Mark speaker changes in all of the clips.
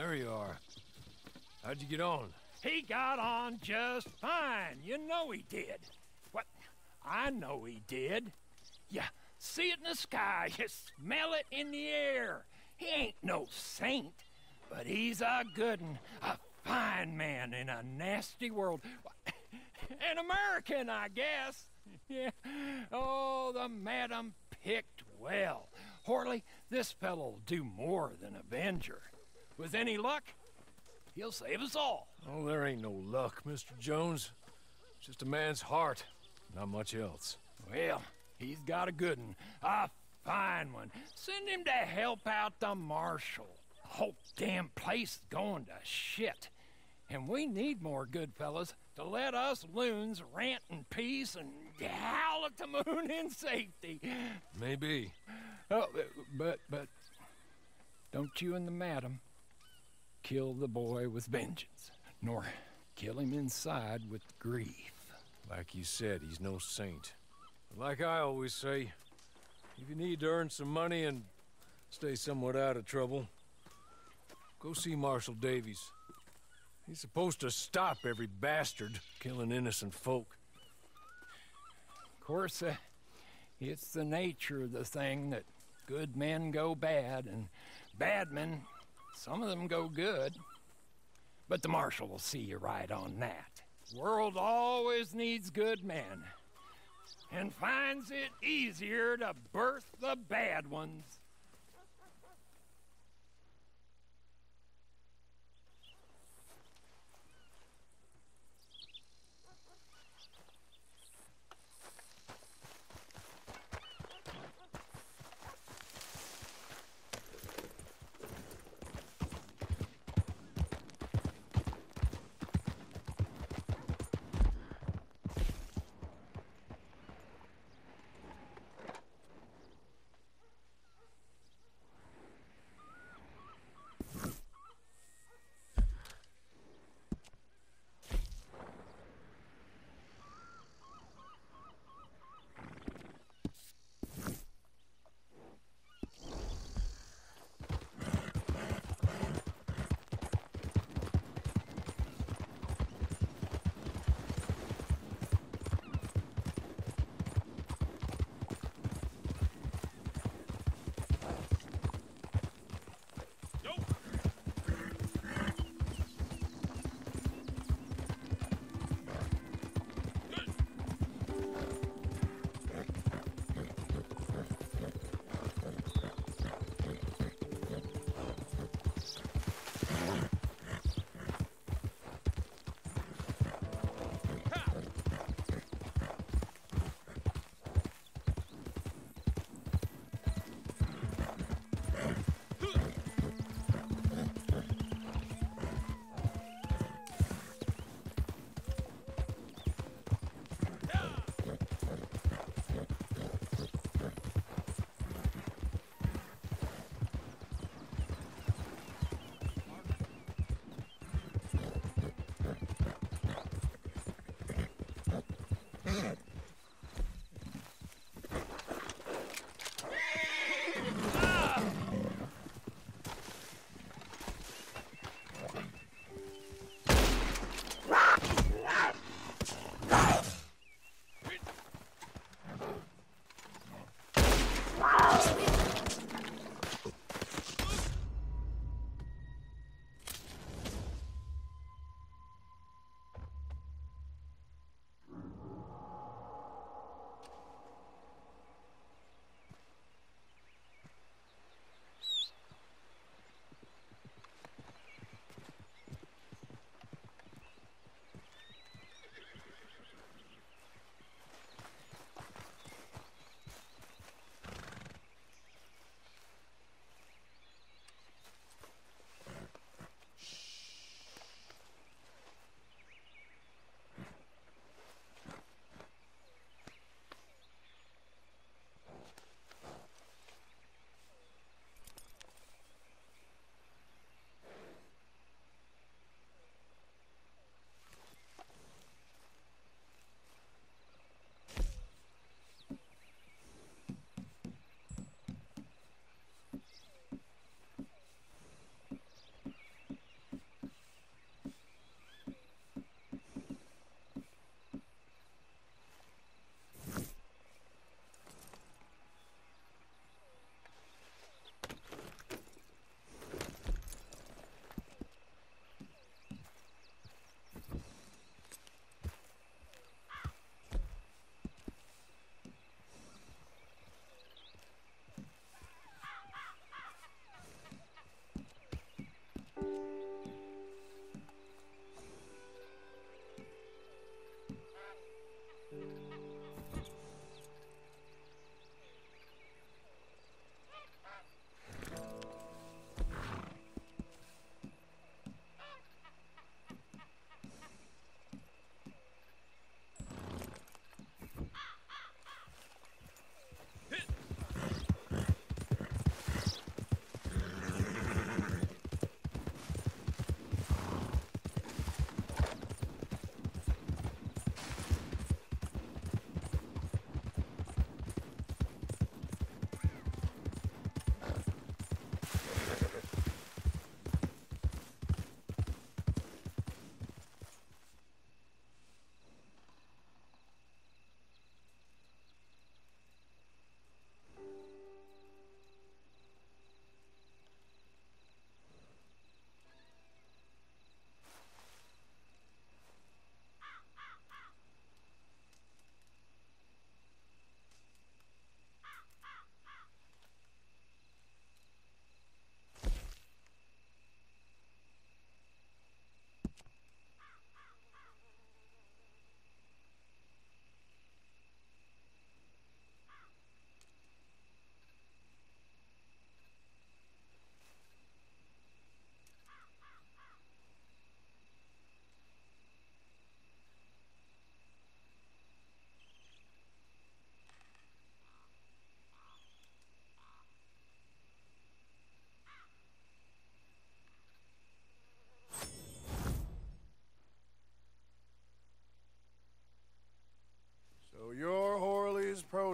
Speaker 1: there you are. How'd you get on?
Speaker 2: He got on just fine. You know he did. What? I know he did. You see it in the sky. You smell it in the air. He ain't no saint, but he's a good un, a fine man in a nasty world. An American, I guess. Yeah. Oh, the madam picked well. Horley, this fellow'll do more than Avenger. With any luck, he'll save us all.
Speaker 1: Oh, there ain't no luck, Mr. Jones. It's Just a man's heart, not much else.
Speaker 2: Well, he's got a good one. A fine one. Send him to help out the marshal. The whole damn place is going to shit. And we need more good fellas to let us loons rant in peace and howl at the moon in safety.
Speaker 1: Maybe.
Speaker 2: Oh, but, but, don't you and the madam kill the boy with vengeance, nor kill him inside with grief.
Speaker 1: Like you said, he's no saint. But like I always say, if you need to earn some money and stay somewhat out of trouble, go see Marshal Davies. He's supposed to stop every bastard killing innocent folk.
Speaker 2: Of course, uh, it's the nature of the thing that good men go bad, and bad men, some of them go good. But the Marshal will see you right on that. World always needs good men, and finds it easier to birth the bad ones.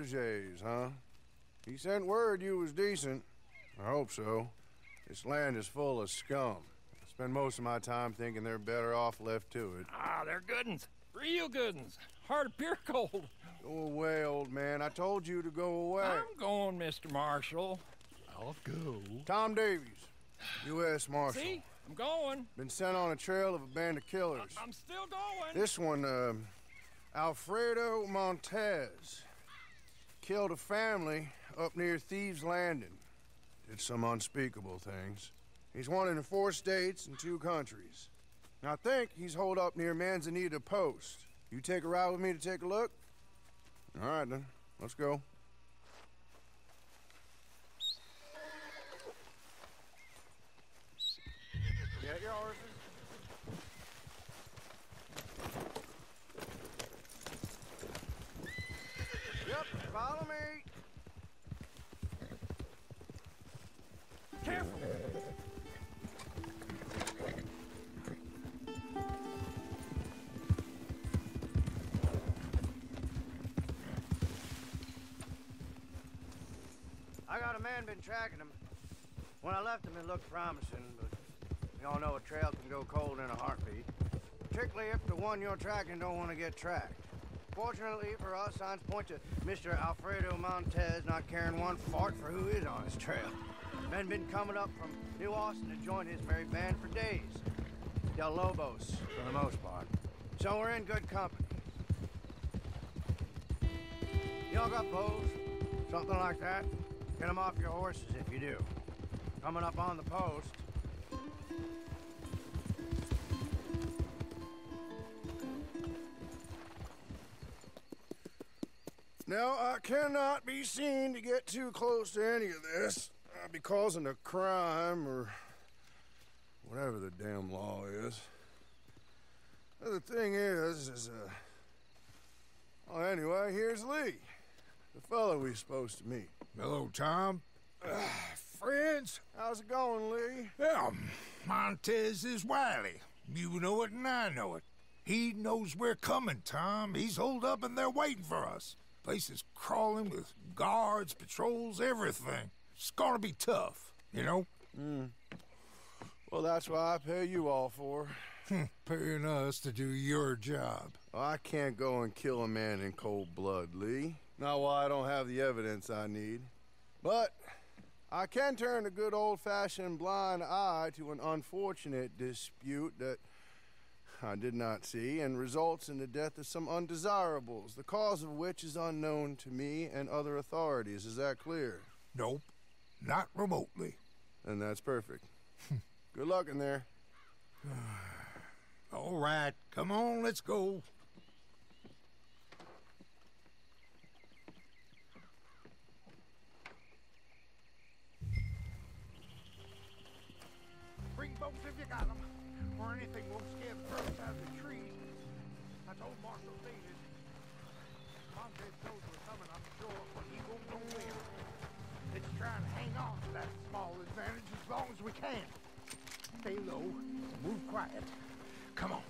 Speaker 3: Proteges, huh? He sent word you was decent. I hope so. This land is full of scum. I spend most of my time thinking they're better off left to it.
Speaker 2: Ah, they're good uns. Real good uns. Hard of pure gold.
Speaker 3: Go away, old man. I told you to go away.
Speaker 2: I'm going, Mr. Marshall. I'll go.
Speaker 3: Tom Davies, U.S. Marshal.
Speaker 2: See? I'm going.
Speaker 3: Been sent on a trail of a band of killers.
Speaker 2: I'm still going.
Speaker 3: This one, uh, Alfredo Montez. Killed a family up near Thieves Landing. Did some unspeakable things. He's wanted in four states and two countries. I think he's holed up near Manzanita Post. You take a ride with me to take a look? All right, then. Let's go. Get your horses. Yep, follow me.
Speaker 2: Careful.
Speaker 4: I got a man been tracking him. When I left him, it looked promising, but we all know a trail can go cold in a heartbeat. Particularly if the one you're tracking don't want to get tracked. Fortunately for us, signs point to Mr. Alfredo Montez not caring one fart for who is on his trail. Men been coming up from New Austin to join his very band for days. Del Lobos, for the most part. So we're in good company. Y'all got bows? Something like that? Get them off your horses if you do. Coming up on the post.
Speaker 3: Now, I cannot be seen to get too close to any of this. I'd be causing a crime or whatever the damn law is. The thing is, is, uh. Well, anyway, here's Lee, the fellow we supposed to meet.
Speaker 5: Hello, Tom. Uh, friends?
Speaker 3: How's it going, Lee?
Speaker 5: Well, Montez is wily. You know it and I know it. He knows we're coming, Tom. He's holed up and they're waiting for us. Place is crawling with guards, patrols, everything. It's gonna be tough, you know?
Speaker 3: Hmm. Well, that's what I pay you all for.
Speaker 5: Paying us to do your job.
Speaker 3: I can't go and kill a man in cold blood, Lee. Not while I don't have the evidence I need. But I can turn a good old-fashioned blind eye to an unfortunate dispute that I did not see and results in the death of some undesirables, the cause of which is unknown to me and other authorities. Is that clear?
Speaker 5: Nope, not remotely.
Speaker 3: And that's perfect. Hmm. good luck in there.
Speaker 5: All right, come on, let's go.
Speaker 6: Bring boats if you got them, or anything won't scare the birds out of the trees. I told Marshal Davies. Montez knows we're coming, I'm sure, but he won't go there. Let's try and hang on to that small advantage as long as we can. Stay low, move quiet. Come on.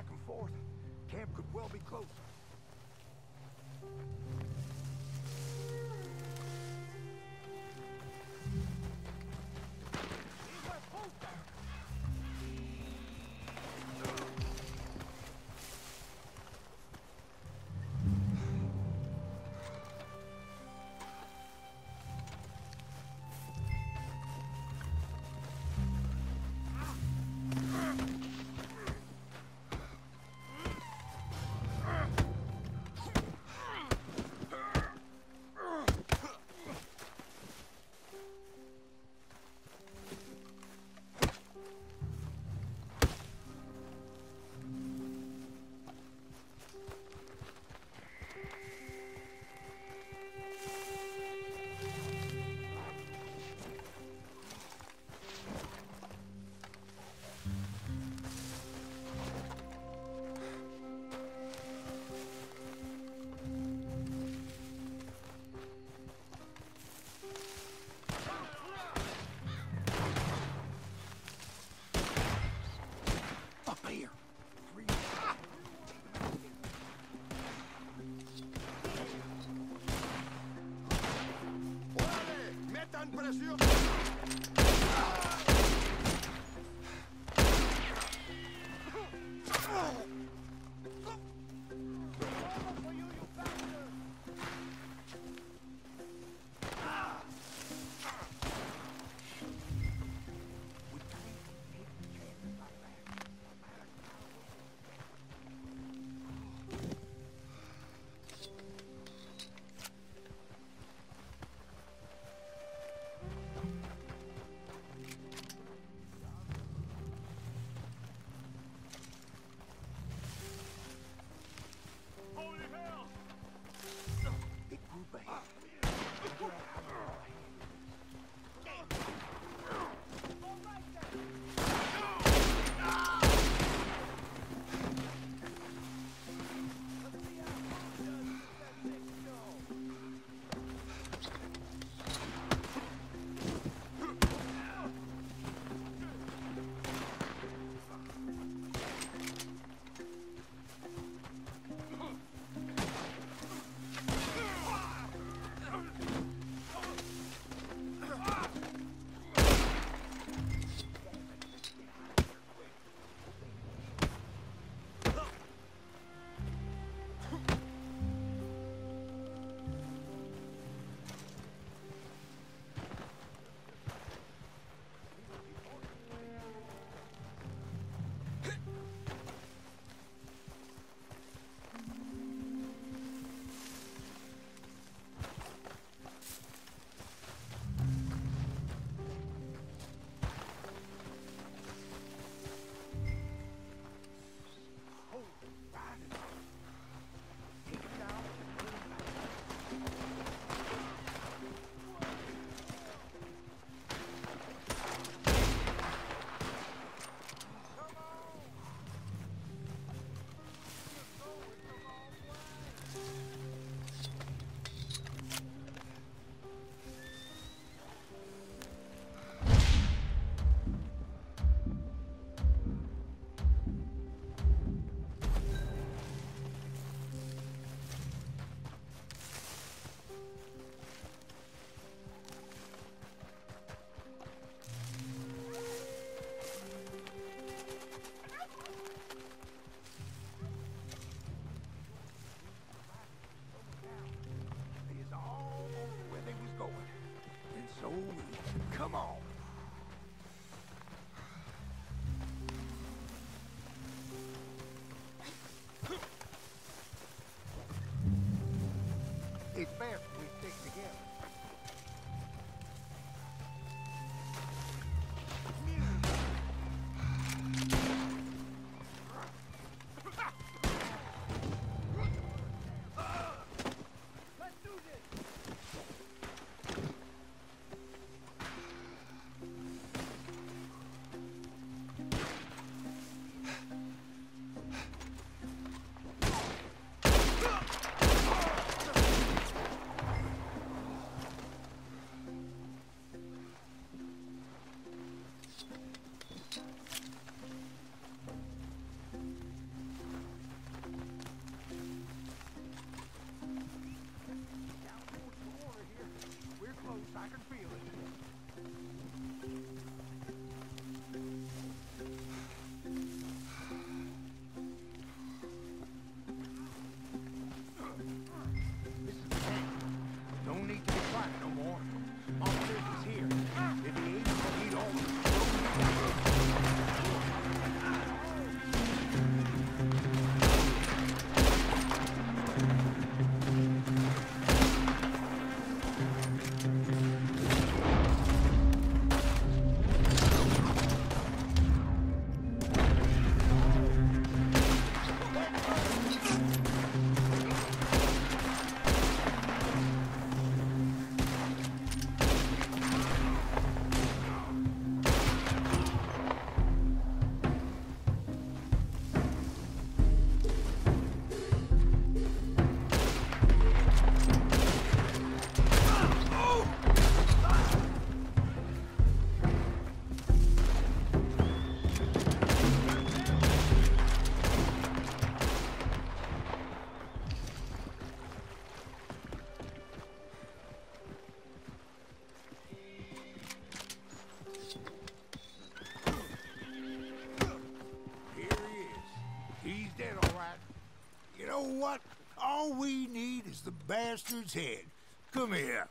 Speaker 6: Back and forth. Camp could well be close.
Speaker 5: Bastard's head. Come here.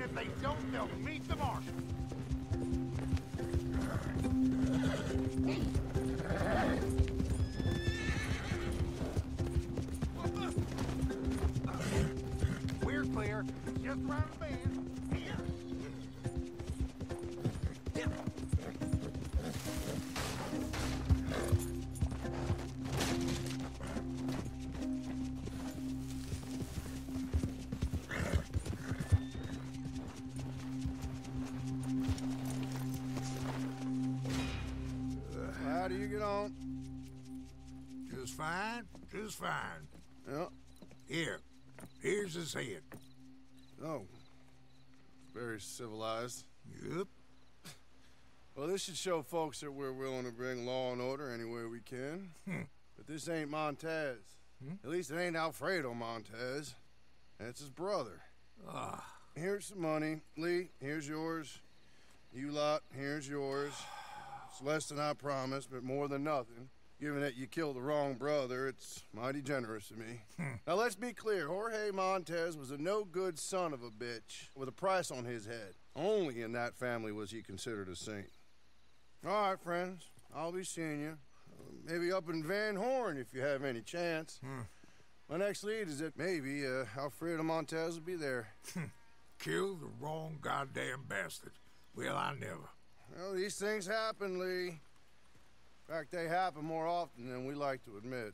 Speaker 6: And if they don't, they'll meet the marshal. We're clear. Just around the bend.
Speaker 5: Just fine.
Speaker 3: Yeah.
Speaker 5: Here, here's his head.
Speaker 3: Oh. Very civilized.
Speaker 5: Yep.
Speaker 3: Well, this should show folks that we're willing to bring law and order anywhere we can. But this ain't Montez. At least it ain't Alfredo Montez. That's his brother.
Speaker 5: Ah,
Speaker 3: Here's some money. Lee, here's yours. You lot, here's yours. It's less than I promised, but more than nothing. Given that you killed the wrong brother, it's mighty generous of me. Hmm. now let's be clear. Jorge Montez was a no-good son of a bitch with a price on his head. Only in that family was he considered a saint. All right, friends. I'll be seeing you. Maybe up in Van Horn if you have any chance. Hmm. My next lead is that maybe uh, Alfredo Montez will be there. Hmm.
Speaker 5: killed the wrong goddamn bastard. Well, I never.
Speaker 3: Well, these things happen, Lee. In fact, they happen more often than we like to admit.